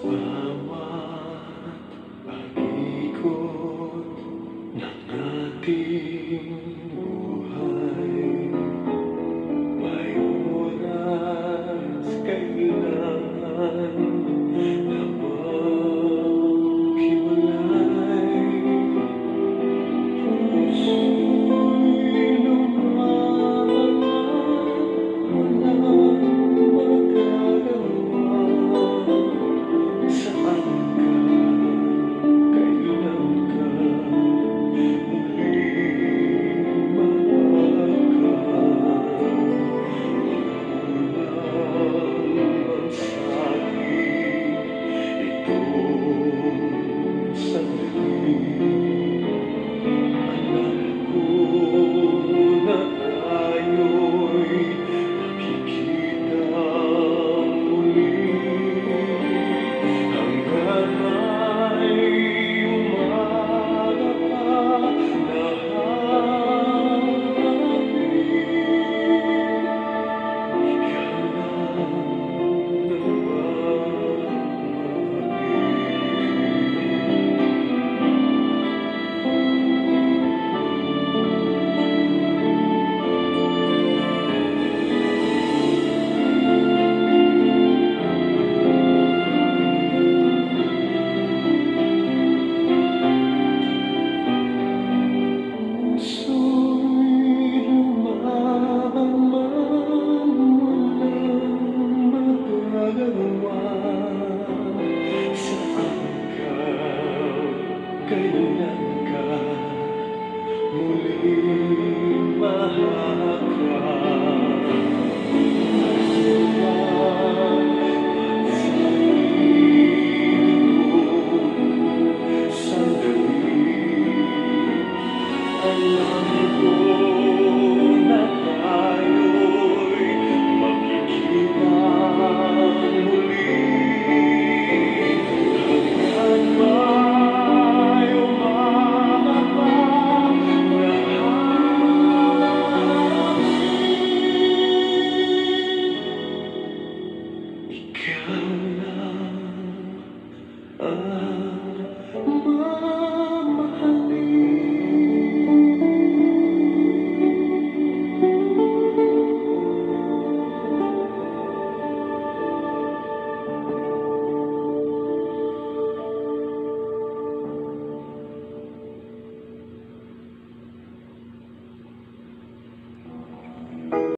Bawat pag-ikot ng Hallelujah. Come on.